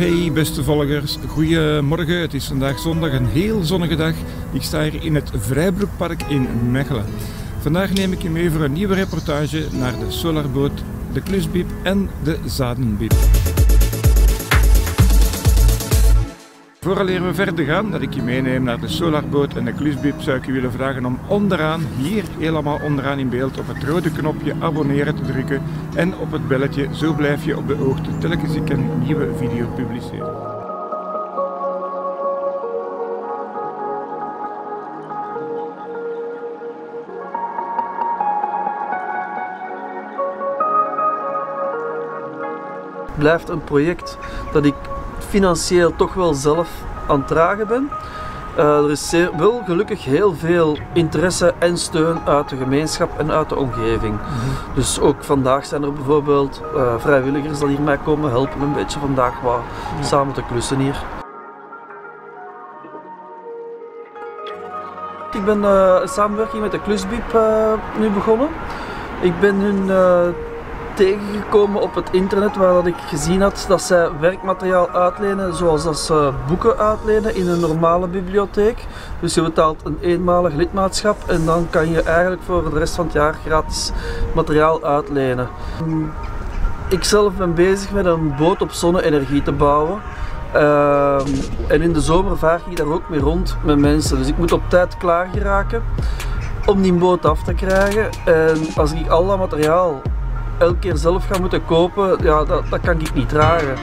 Hey beste volgers, goedemorgen. Het is vandaag zondag, een heel zonnige dag. Ik sta hier in het Vrijbroekpark in Mechelen. Vandaag neem ik je mee voor een nieuwe reportage naar de Solarboot, de Klusbiep en de Zadenbiep. Vooraleer we verder gaan, dat ik je meeneem naar de Solarboot en de Klusbiep, zou ik je willen vragen om onderaan, hier helemaal onderaan in beeld, op het rode knopje abonneren te drukken en op het belletje. Zo blijf je op de hoogte telkens ik een nieuwe video publiceer. blijft een project dat ik financieel toch wel zelf aan het dragen ben. Uh, er is zeer, wel gelukkig heel veel interesse en steun uit de gemeenschap en uit de omgeving. Mhm. Dus ook vandaag zijn er bijvoorbeeld uh, vrijwilligers die hier mij komen helpen een beetje vandaag wat samen te klussen hier. Ik ben uh, samenwerking met de Klusbiep nu begonnen. Ik ben hun tegengekomen op het internet waar dat ik gezien had dat zij werkmateriaal uitlenen zoals dat ze boeken uitlenen in een normale bibliotheek. Dus je betaalt een eenmalig lidmaatschap en dan kan je eigenlijk voor de rest van het jaar gratis materiaal uitlenen. Ik zelf ben bezig met een boot op zonne-energie te bouwen. Uh, en in de zomer vaar ik daar ook mee rond met mensen. Dus ik moet op tijd klaar geraken om die boot af te krijgen. En als ik al dat materiaal elke keer zelf gaan moeten kopen, ja, dat, dat kan ik niet dragen.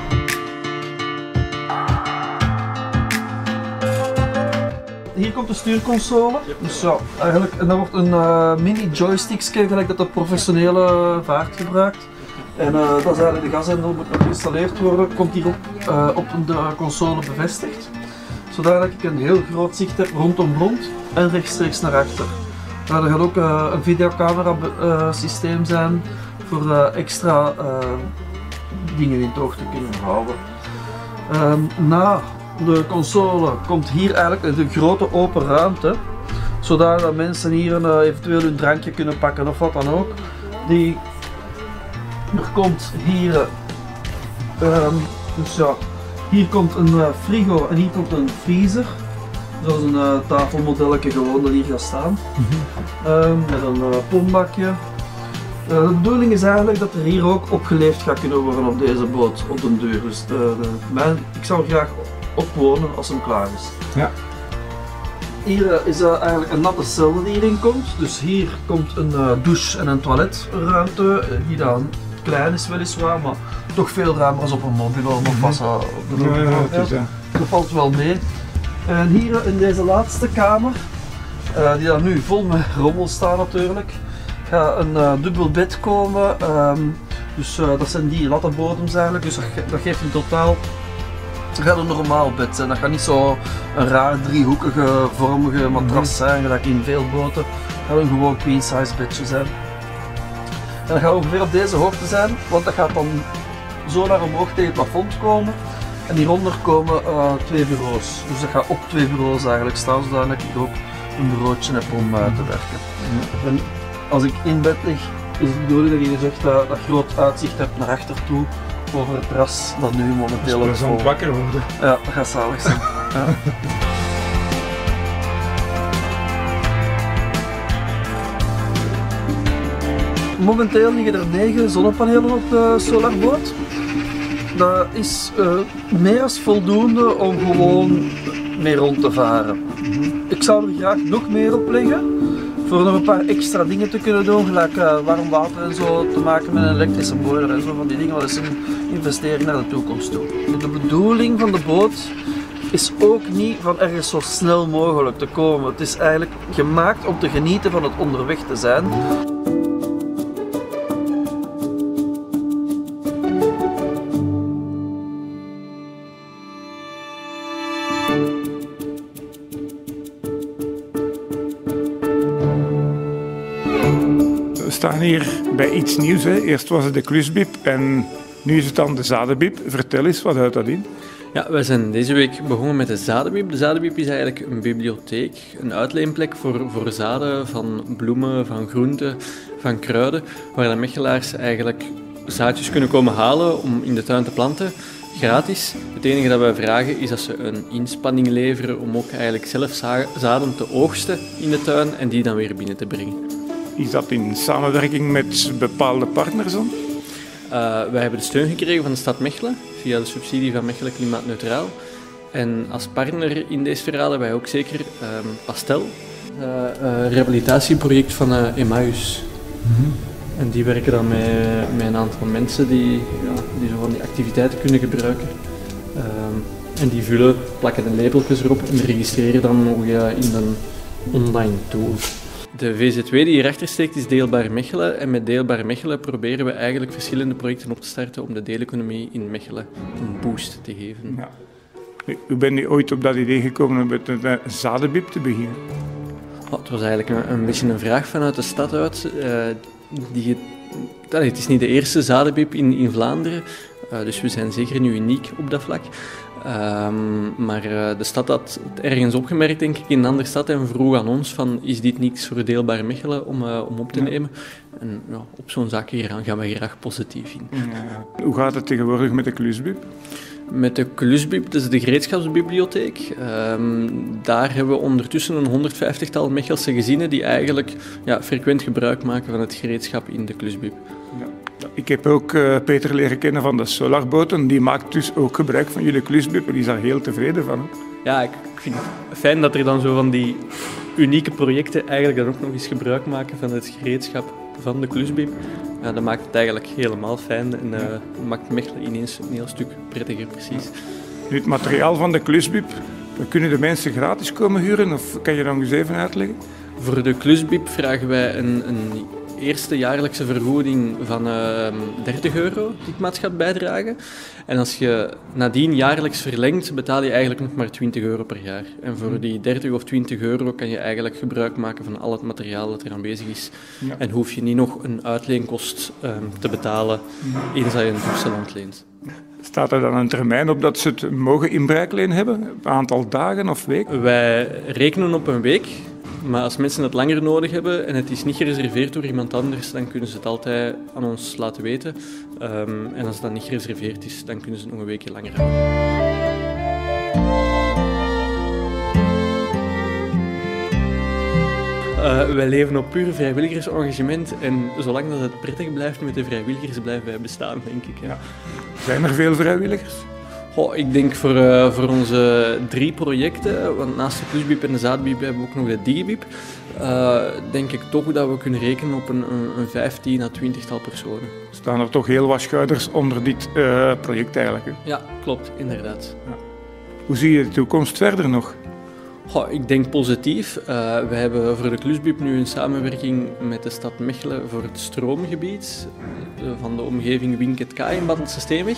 Hier komt de stuurconsole. Dus ja, eigenlijk, en dat wordt een uh, mini joystick, gelijk dat de professionele vaart gebruikt. En uh, dat is eigenlijk de gashendel moet nog geïnstalleerd worden. Komt hier op, uh, op de console bevestigd. Zodat ik een heel groot zicht heb rondom rond en rechtstreeks naar achter. Nou, er gaat ook een videocamera systeem zijn voor extra uh, dingen in oog te kunnen houden. Um, na de console komt hier eigenlijk een grote open ruimte, zodat mensen hier een, uh, eventueel hun drankje kunnen pakken of wat dan ook. Die, er komt hier, um, dus ja, hier komt een frigo en hier komt een vriezer. Zoals een uh, tafelmodelletje gewoon dat hier gaat staan. Mm -hmm. um, met een uh, pombakje, de bedoeling is eigenlijk dat er hier ook opgeleefd gaat kunnen worden op deze boot, op de deur. Dus de, de, mijn, ik zou er graag op wonen als hem klaar is. Ja. Hier uh, is uh, eigenlijk een natte cel die hierin komt. Dus hier komt een douche en een toiletruimte, die dan klein is weliswaar, maar toch veel ruimer als op een mobilo of vast op de ja, ja, het is, ja. Dat valt wel mee. En hier in deze laatste kamer, die dan nu vol met rommel staat natuurlijk, gaat een uh, dubbel bed komen. Um, dus uh, dat zijn die lattenbodems eigenlijk. Dus dat, dat geeft in totaal gaat een normaal bed zijn. Dat gaat niet zo een raar driehoekige vormige matras zijn, gelijk in veel boten. Dat gaat een gewoon queen size bedje zijn. En dat gaat ongeveer op deze hoogte zijn, want dat gaat dan zo naar omhoog tegen het plafond komen. En hieronder komen uh, twee bureaus. Dus dat gaat op twee bureaus eigenlijk staan, zodat ik ook een bureautje heb om uh, te werken. En als ik in bed lig, is het bedoeling dat je zegt dat, dat groot uitzicht hebt naar achter toe over het terras dat nu momenteel op vol... wakker worden. Ja, dat gaat zalig zijn. ja. Momenteel liggen er 9 zonnepanelen op de solarboot. Dat is uh, meer als voldoende om gewoon mee rond te varen. Ik zou er graag nog meer op leggen voor nog een paar extra dingen te kunnen doen, gelijk uh, warm water en zo te maken met een elektrische boiler en zo van die dingen. Dat is een investering naar de toekomst toe. De bedoeling van de boot is ook niet van ergens zo snel mogelijk te komen. Het is eigenlijk gemaakt om te genieten van het onderweg te zijn. Staan hier bij iets nieuws. Eerst was het de klusbib en nu is het dan de zadenbib. Vertel eens, wat houdt dat in? Ja, wij zijn deze week begonnen met de zadenbib. De zadenbib is eigenlijk een bibliotheek, een uitleenplek voor, voor zaden van bloemen, van groenten, van kruiden, waar de mechelaars eigenlijk zaadjes kunnen komen halen om in de tuin te planten. gratis. Het enige dat wij vragen is dat ze een inspanning leveren om ook eigenlijk zelf zaden te oogsten in de tuin en die dan weer binnen te brengen. Is dat in samenwerking met bepaalde partners dan? Uh, wij hebben de steun gekregen van de stad Mechelen via de subsidie van Mechelen Klimaatneutraal. En als partner in deze verhaal hebben wij ook zeker um, Pastel, uh, uh, rehabilitatieproject van uh, Emmaus. Mm En die werken dan met, met een aantal mensen die, ja, die zo van die activiteiten kunnen gebruiken. Um, en die vullen, plakken de labeltjes erop en registreren dan ja, in een online tool. De VZW die hierachter steekt is Deelbaar Mechelen. En met Deelbaar Mechelen proberen we eigenlijk verschillende projecten op te starten om de deeleconomie in Mechelen een boost te geven. Ja. U bent u ooit op dat idee gekomen om met een zadenbib te beginnen? Oh, het was eigenlijk een, een, beetje een vraag vanuit de stad uit. Uh, die, het is niet de eerste zadenbib in, in Vlaanderen, uh, dus we zijn zeker nu uniek op dat vlak. Um, maar uh, de stad had het ergens opgemerkt, denk ik, in een andere stad en vroeg aan ons van, is dit niks voor deelbaar Mechelen om, uh, om op te nemen? En ja, op zo'n zaak hier gaan we graag positief in. Ja. Hoe gaat het tegenwoordig met de Klusbib? Met de Klusbib, dat is de gereedschapsbibliotheek. Um, daar hebben we ondertussen een 150-tal Mechelse gezinnen die eigenlijk ja, frequent gebruik maken van het gereedschap in de Klusbib. Ja. Ik heb ook uh, Peter leren kennen van de Solarboten. Die maakt dus ook gebruik van jullie Klusbib en die is daar heel tevreden van. Ja, ik vind het fijn dat er dan zo van die unieke projecten eigenlijk dan ook nog eens gebruik maken van het gereedschap van de Klusbib. Ja, dat maakt het eigenlijk helemaal fijn en uh, maakt Mechelen ineens een heel stuk prettiger, precies. Nu, het materiaal van de Klusbib, kunnen de mensen gratis komen huren of kan je dat nog eens even uitleggen? Voor de Klusbib vragen wij een, een eerste jaarlijkse vergoeding van uh, ehm, 30 euro die maatschap bijdragen. En als je nadien jaarlijks verlengt, betaal je eigenlijk nog maar 20 euro per jaar. En voor die 30 of 20 euro kan je eigenlijk gebruik maken van al het materiaal dat er aanwezig is. En hoef je niet nog een uitleenkost um, te betalen eens dat je een toestand leent. Staat er dan een termijn op dat ze het mogen in hebben? Een aantal dagen of weken? Wij rekenen op een week. Maar als mensen het langer nodig hebben en het is niet gereserveerd door iemand anders, dan kunnen ze het altijd aan ons laten weten. Um, en als het dan niet gereserveerd is, dan kunnen ze het nog een weekje langer houden. Uh, wij leven op puur vrijwilligersengagement en zolang dat het prettig blijft met de vrijwilligers, blijven wij bestaan, denk ik. Ja. Zijn er veel vrijwilligers? Oh, ik denk voor, uh, voor onze drie projecten, want naast de Plusbib en de Zaadbib hebben we ook nog de Digibib, uh, denk ik toch dat we kunnen rekenen op een, een, een 15 à 20 tal personen. Staan er toch heel wat schouders onder dit uh, project eigenlijk? Hè? Ja, klopt, inderdaad. Ja. Hoe zie je de toekomst verder nog? Ik denk positief. Uh, we hebben voor de Klusbib nu een samenwerking met de stad Mechelen voor het stroomgebied uh, van de omgeving Winket-K in Baddelsysteemweg.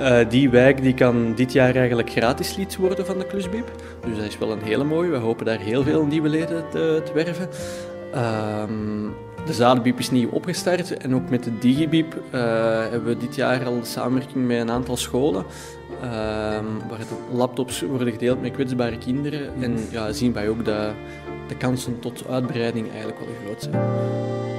Uh, die wijk die kan dit jaar eigenlijk gratis lid worden van de Klusbib. Dus dat is wel een hele mooie. We hopen daar heel veel nieuwe leden te, te werven. Ehm, de Zadenbiep is nieuw opgestart en ook met de Digibib uh, hebben we dit jaar al samenwerking met een aantal scholen. Uh, waar de laptops worden gedeeld met kwetsbare kinderen. En ja, zien wij ook dat de kansen tot uitbreiding eigenlijk wel groot zijn.